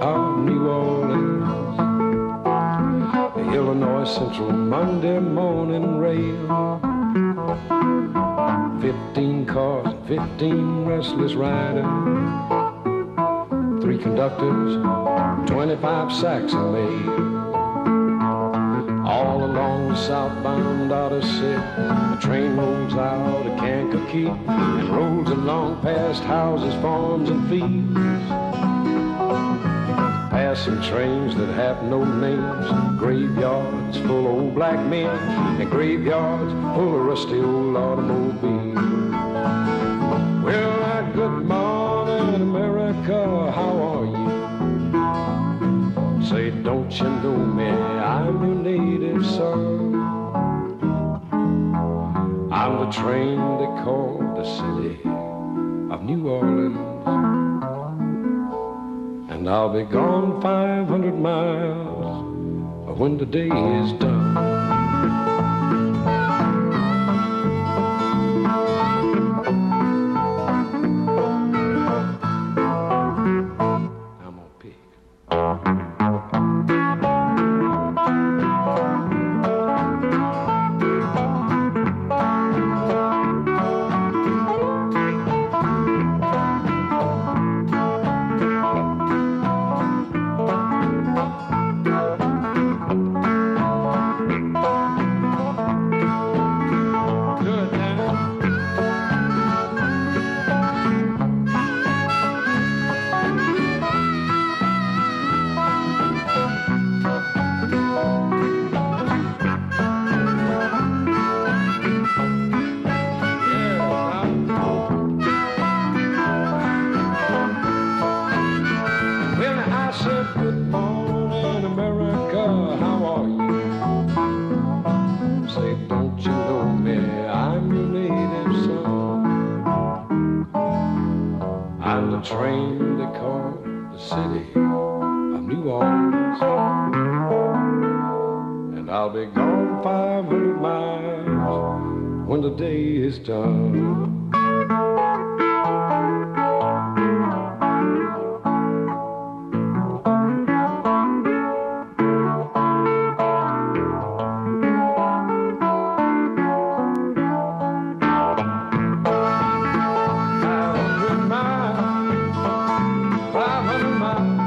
of New Orleans. The Illinois Central Monday morning rail. Fifteen cars fifteen restless riders. Three conductors, twenty-five sacks of. All along the southbound Odyssey, the train rolls out of Kankakee and rolls along past houses, farms, and fields. Passing trains that have no names, graveyards full of old black men, and graveyards full of rusty old automobiles. Well, good morning, America, how are you? Say, don't you know me? I'm your native son. I'm the train they call the city of New Orleans. And I'll be gone 500 miles when the day is done. Good morning, America. How are you? Say, don't you know me? I'm your native son. I'm the train they call the city of New Orleans. And I'll be gone 500 miles when the day is done. Bye.